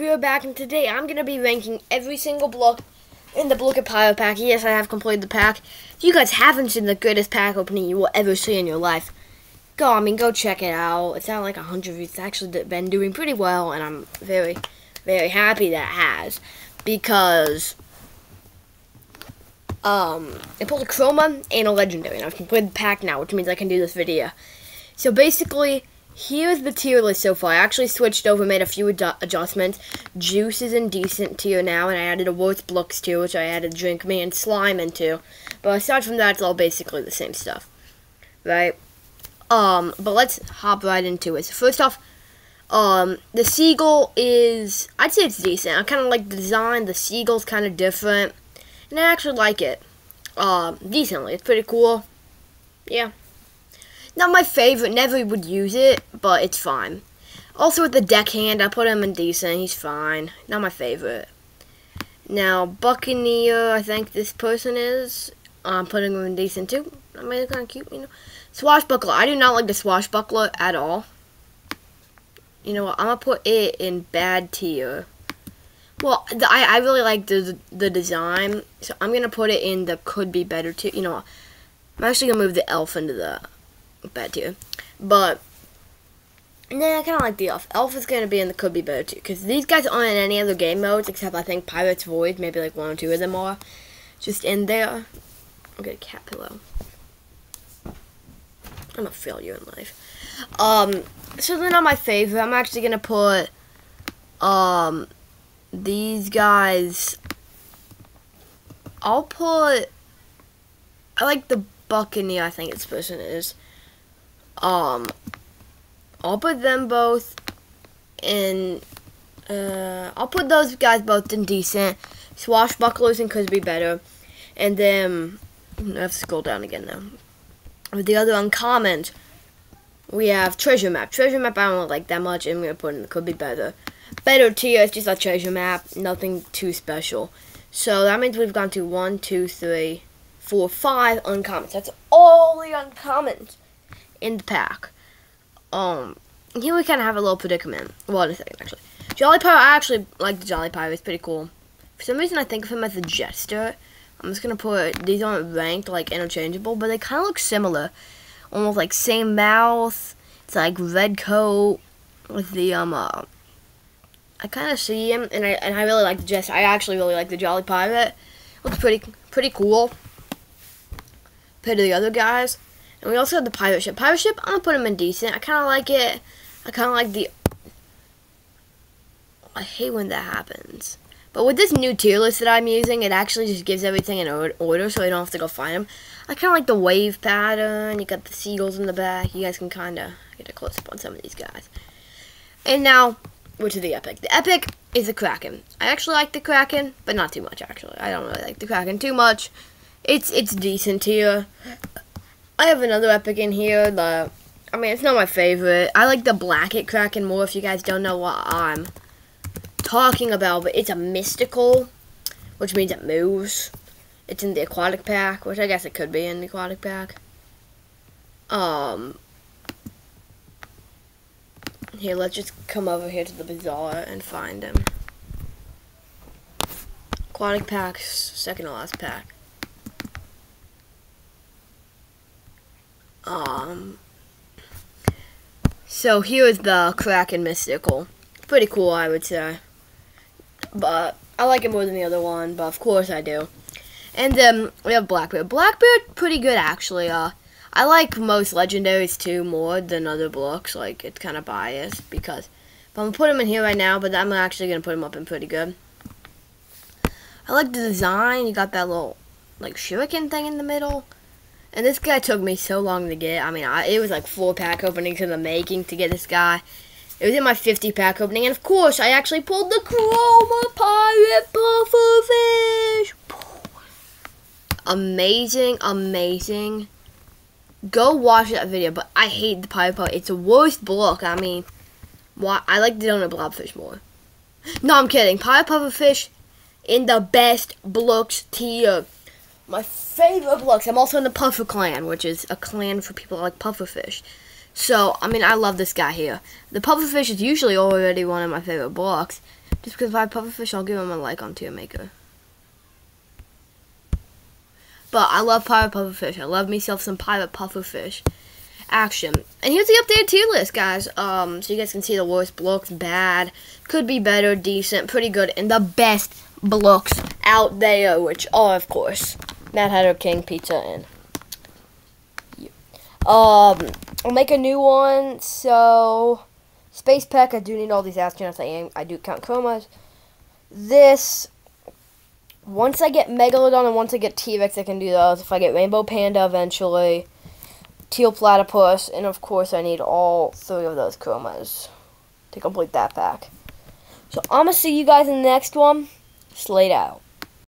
We are back and today I'm going to be ranking every single Blook in the Blooket Pirate pack. Yes, I have completed the pack. If you guys haven't seen the greatest pack opening you will ever see in your life, go, I mean, go check it out. It's not like 100 views. It's actually been doing pretty well, and I'm very, very happy that has. Because, um, it pulled a Chroma and a Legendary, and I've completed the pack now, which means I can do this video. So basically, Here's the tier list so far. I actually switched over, made a few adjustments. Juice is in decent tier now, and I added a worst Blooks tier, which I added Drink Me and Slime into. But aside from that, it's all basically the same stuff. Right? Um, but let's hop right into it. So first off, um, the Seagull is, I'd say it's decent. I kind of like the design. The Seagull's kind of different. And I actually like it. Um, decently. It's pretty cool. Yeah. Not my favorite, never would use it, but it's fine. Also with the deckhand, I put him in decent, he's fine. Not my favorite. Now, Buccaneer, I think this person is. I'm putting him in decent too. I mean, kind of cute, you know. Swashbuckler, I do not like the Swashbuckler at all. You know what, I'm going to put it in bad tier. Well, the, I, I really like the, the design, so I'm going to put it in the could be better tier. You know, what? I'm actually going to move the elf into the bad too. But nah, I kind of like the elf. Elf is going to be in the could be better too. Because these guys aren't in any other game modes except I think Pirate's Voyage. Maybe like one or two of them are. Just in there. I'll get a cat pillow. I'm a failure in life. Um, so they're not my favorite. I'm actually going to put um, these guys. I'll put. I like the Buccaneer, I think this person is. Um, I'll put them both in. Uh, I'll put those guys both in decent. Swashbucklers and could be better. And then I have to scroll down again now. With the other uncommons, we have treasure map. Treasure map I don't like that much. I'm gonna put in could be better. Better tier it's just a treasure map. Nothing too special. So that means we've gone to one, two, three, four, five uncommons. That's all the uncommons in the pack. Um, here we kind of have a little predicament. Well, in a second, actually. Jolly Pirate, I actually like the Jolly Pirate. It's pretty cool. For some reason, I think of him as a Jester. I'm just going to put, these aren't ranked, like, interchangeable, but they kind of look similar. Almost like same mouth. It's like red coat with the, um, uh, I kind of see him, and I, and I really like the Jester. I actually really like the Jolly Pirate. Looks pretty, pretty cool. Compared to the other guys. And we also have the pirate ship. Pirate ship, I'm gonna put him in decent. I kind of like it. I kind of like the. I hate when that happens. But with this new tier list that I'm using, it actually just gives everything in order, so I don't have to go find them. I kind of like the wave pattern. You got the seagulls in the back. You guys can kind of get a close up on some of these guys. And now, we're to the epic. The epic is the Kraken. I actually like the Kraken, but not too much, actually. I don't really like the Kraken too much. It's it's decent tier. I have another epic in here. The, I mean, it's not my favorite. I like the Blacket Kraken more. If you guys don't know what I'm talking about, but it's a mystical, which means it moves. It's in the aquatic pack, which I guess it could be in the aquatic pack. Um, here, let's just come over here to the bazaar and find him. Aquatic packs, second to last pack. Um, so here's the Kraken Mystical. Pretty cool, I would say. But I like it more than the other one, but of course I do. And then we have Blackbeard. Blackbeard, pretty good actually. Uh, I like most legendaries too more than other Blooks. Like it's kind of biased because but I'm gonna put him in here right now. But I'm actually gonna put him up in pretty good. I like the design. You got that little like shuriken thing in the middle. And this guy took me so long to get. I mean, I, it was like four pack openings in the making to get this guy. It was in my 50 pack opening. And of course, I actually pulled the Chroma Pirate Pufferfish. Amazing, amazing. Go watch that video. But I hate the Pirate Pirate. It's the worst Blook. I mean, why? I like the Donut Blobfish more. No, I'm kidding. Pirate Pufferfish in the best Blooks tier my favorite Blooks. I'm also in the Puffer clan, which is a clan for people like pufferfish. So, I mean, I love this guy here. The pufferfish is usually already one of my favorite Blooks. Just because if I pufferfish, I'll give him a like on tier maker. But I love pirate pufferfish. I love myself some pirate pufferfish action. And here's the updated tier list, guys. Um, so you guys can see the worst blocks, bad, could be better, decent, pretty good, and the best blocks out there, which are, of course, Mad Hatter King Pizza and. Um, I'll make a new one. So, Space Pack. I do need all these astronauts. I I do count chromas. This. Once I get Megalodon and once I get T-Rex, I can do those. If I get Rainbow Panda eventually, Teal Platypus, and of course I need all three of those chromas to complete that pack. So I'm going to see you guys in the next one. Slade out.